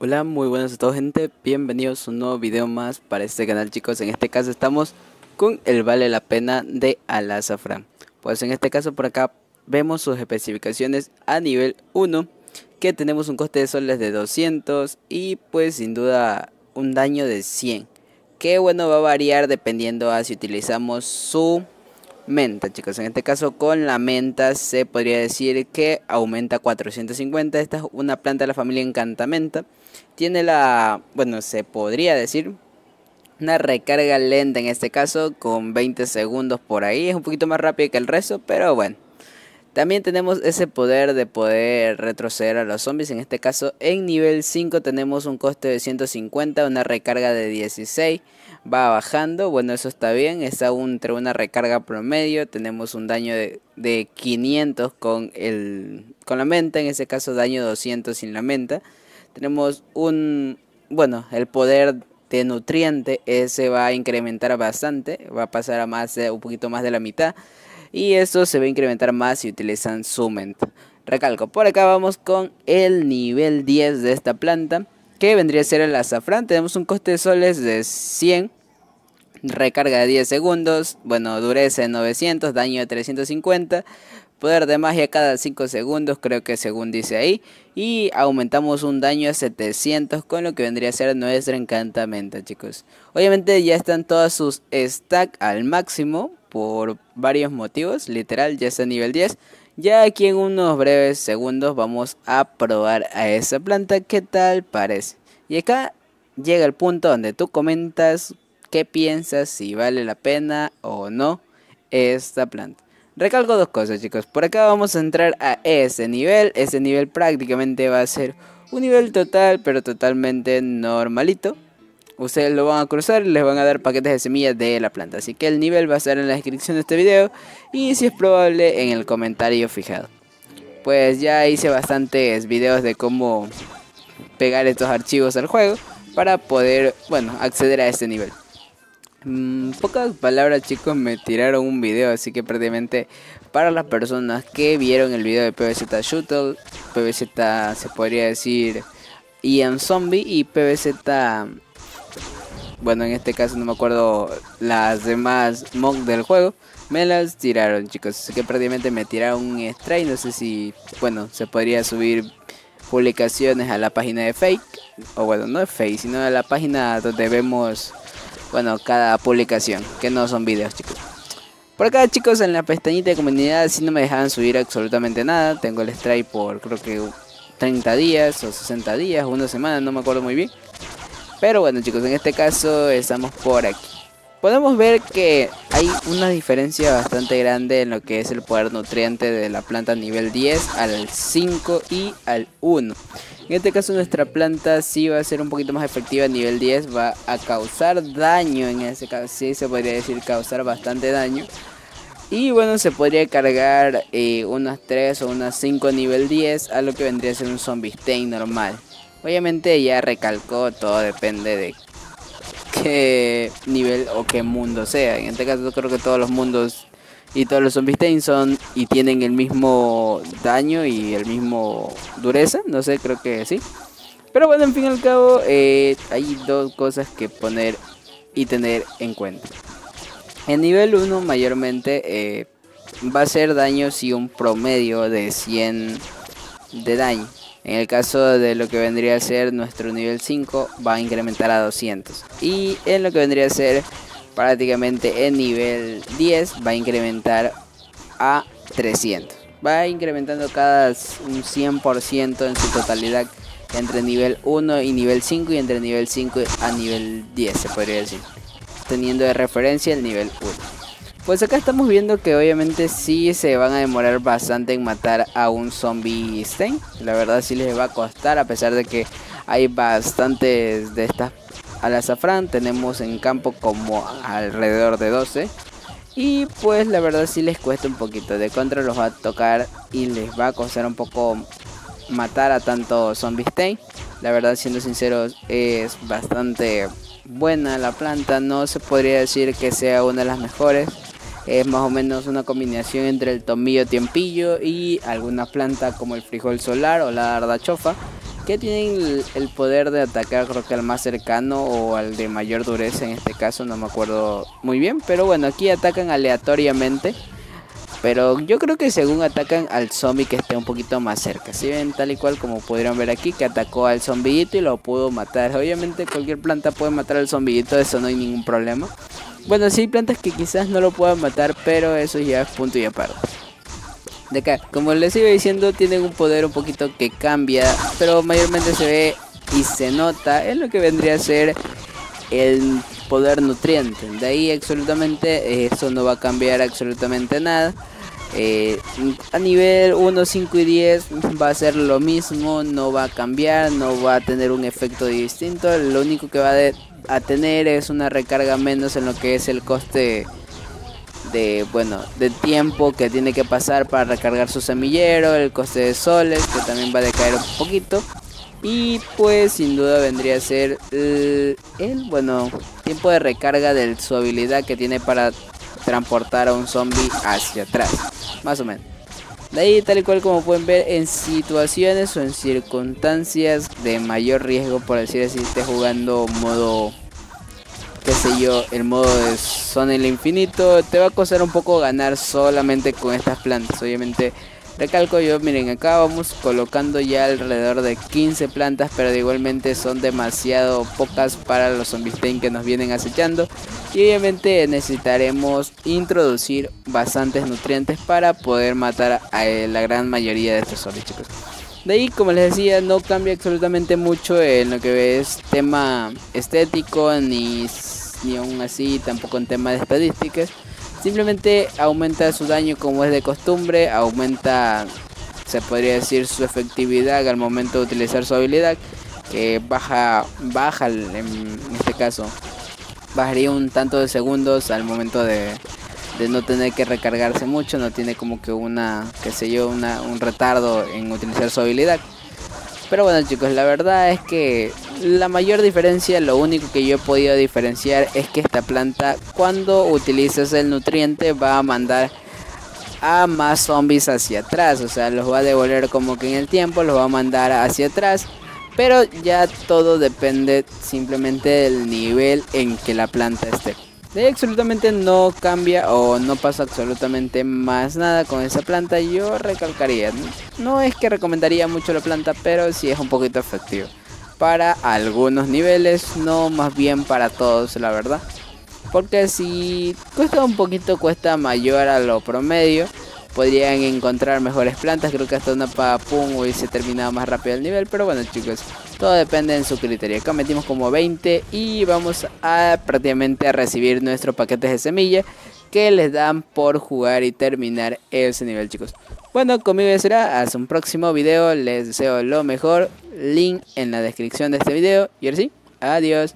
Hola, muy buenas a todos gente, bienvenidos a un nuevo video más para este canal chicos, en este caso estamos con el Vale la Pena de Alazafran Pues en este caso por acá vemos sus especificaciones a nivel 1 Que tenemos un coste de soles de 200 y pues sin duda un daño de 100 Que bueno va a variar dependiendo a si utilizamos su menta chicos. En este caso con la menta se podría decir que aumenta 450 esta es una planta de la familia encantamenta tiene la bueno se podría decir una recarga lenta en este caso con 20 segundos por ahí es un poquito más rápido que el resto pero bueno también tenemos ese poder de poder retroceder a los zombies. En este caso, en nivel 5 tenemos un coste de 150, una recarga de 16. Va bajando, bueno, eso está bien. Está entre una recarga promedio. Tenemos un daño de, de 500 con, el, con la menta. En ese caso, daño 200 sin la menta. Tenemos un, bueno, el poder de nutriente. Ese va a incrementar bastante. Va a pasar a más, un poquito más de la mitad y esto se va a incrementar más si utilizan Sument. Recalco, por acá vamos con el nivel 10 de esta planta, que vendría a ser el azafrán. Tenemos un coste de soles de 100, recarga de 10 segundos, bueno, dureza de 900, daño de 350. Poder de magia cada 5 segundos, creo que según dice ahí. Y aumentamos un daño a 700 con lo que vendría a ser nuestra encantamento, chicos. Obviamente ya están todas sus stack al máximo por varios motivos. Literal, ya está nivel 10. Ya aquí en unos breves segundos vamos a probar a esa planta. ¿Qué tal parece? Y acá llega el punto donde tú comentas qué piensas, si vale la pena o no esta planta. Recalco dos cosas chicos, por acá vamos a entrar a ese nivel, ese nivel prácticamente va a ser un nivel total pero totalmente normalito ustedes lo van a cruzar y les van a dar paquetes de semillas de la planta. Así que el nivel va a estar en la descripción de este video y si es probable en el comentario fijado. Pues ya hice bastantes videos de cómo pegar estos archivos al juego para poder, bueno, acceder a este nivel. Mm, pocas palabras chicos me tiraron un video así que prácticamente para las personas que vieron el video de PVZ Shuttle, PVZ se podría decir Ian Zombie y PVZ bueno en este caso no me acuerdo las demás mock del juego, me las tiraron chicos, así que prácticamente me tiraron un strike, no sé si, bueno, se podría subir publicaciones a la página de Fake, o bueno, no es Fake, sino a la página donde vemos, bueno, cada publicación, que no son videos chicos. Por acá chicos en la pestañita de comunidad si no me dejaban subir absolutamente nada, tengo el strike por creo que 30 días o 60 días, una semana, no me acuerdo muy bien. Pero bueno chicos, en este caso estamos por aquí. Podemos ver que hay una diferencia bastante grande en lo que es el poder nutriente de la planta nivel 10 al 5 y al 1. En este caso nuestra planta sí va a ser un poquito más efectiva a nivel 10, va a causar daño en ese caso, sí se podría decir causar bastante daño. Y bueno, se podría cargar eh, unas 3 o unas 5 nivel 10 a lo que vendría a ser un zombie stain normal. Obviamente ya recalcó, todo depende de qué nivel o qué mundo sea. En este caso creo que todos los mundos y todos los zombies son y tienen el mismo daño y el mismo dureza. No sé, creo que sí. Pero bueno, en fin y al cabo, eh, hay dos cosas que poner y tener en cuenta. En nivel 1 mayormente eh, va a ser daño si un promedio de 100 de daño. En el caso de lo que vendría a ser nuestro nivel 5 va a incrementar a 200. Y en lo que vendría a ser prácticamente el nivel 10 va a incrementar a 300. Va incrementando cada un 100% en su totalidad entre nivel 1 y nivel 5 y entre nivel 5 a nivel 10 se podría decir. Teniendo de referencia el nivel 1. Pues acá estamos viendo que obviamente sí se van a demorar bastante en matar a un zombie Stain. La verdad sí les va a costar a pesar de que hay bastantes de estas al azafrán. Tenemos en campo como alrededor de 12. Y pues la verdad sí les cuesta un poquito. De contra los va a tocar y les va a costar un poco matar a tanto zombie Stain. La verdad siendo sinceros es bastante buena la planta. No se podría decir que sea una de las mejores es más o menos una combinación entre el tomillo tiempillo y alguna planta como el frijol solar o la ardachofa que tienen el poder de atacar creo que al más cercano o al de mayor dureza en este caso, no me acuerdo muy bien, pero bueno, aquí atacan aleatoriamente. Pero yo creo que según atacan al zombie que esté un poquito más cerca. Si ven tal y cual como pudieron ver aquí que atacó al zombillito y lo pudo matar. Obviamente cualquier planta puede matar al zombillito, eso no hay ningún problema. Bueno, sí hay plantas que quizás no lo puedan matar, pero eso ya es punto y aparte de acá. Como les iba diciendo, tienen un poder un poquito que cambia, pero mayormente se ve y se nota en lo que vendría a ser el poder nutriente. De ahí absolutamente eso no va a cambiar absolutamente nada. Eh, a nivel 1, 5 y 10 va a ser lo mismo, no va a cambiar, no va a tener un efecto distinto. Lo único que va a tener es una recarga menos en lo que es el coste de bueno de tiempo que tiene que pasar para recargar su semillero, el coste de soles que también va a decaer un poquito y pues sin duda vendría a ser el, bueno tiempo de recarga de su habilidad que tiene para transportar a un zombie hacia atrás, más o menos. De ahí tal y cual como pueden ver en situaciones o en circunstancias de mayor riesgo por decir así esté jugando modo qué sé yo, el modo de zona en el infinito, te va a costar un poco ganar solamente con estas plantas. Obviamente, recalco yo, miren, acá vamos colocando ya alrededor de 15 plantas, pero igualmente son demasiado pocas para los zombies que nos vienen acechando. Y obviamente necesitaremos introducir bastantes nutrientes para poder matar a la gran mayoría de estos zombies, chicos. De ahí, como les decía, no cambia absolutamente mucho en lo que es tema estético ni ni aún así tampoco en tema de estadísticas. Simplemente aumenta su daño como es de costumbre, aumenta, se podría decir, su efectividad al momento de utilizar su habilidad, que baja, baja en este caso, bajaría un tanto de segundos al momento de, de no tener que recargarse mucho, no tiene como que una, qué sé yo, una, un retardo en utilizar su habilidad. Pero bueno chicos, la verdad es que la mayor diferencia, lo único que yo he podido diferenciar es que esta planta cuando utilizas el nutriente va a mandar a más zombies hacia atrás. O sea, los va a devolver como que en el tiempo, los va a mandar hacia atrás. Pero ya todo depende simplemente del nivel en que la planta esté. De absolutamente no cambia o no pasa absolutamente más nada con esa planta. Yo recalcaría, no es que recomendaría mucho la planta, pero sí es un poquito efectivo. Para algunos niveles, no más bien para todos, la verdad. Porque si cuesta un poquito, cuesta mayor a lo promedio podrían encontrar mejores plantas. Creo que hasta una papum hubiese terminado más rápido el nivel. Pero bueno chicos, todo depende en su criterio. Acá metimos como 20 y vamos a prácticamente a recibir nuestros paquetes de semilla que les dan por jugar y terminar ese nivel chicos. Bueno, conmigo será hasta un próximo video. Les deseo lo mejor. Link en la descripción de este video. Y ahora sí, adiós.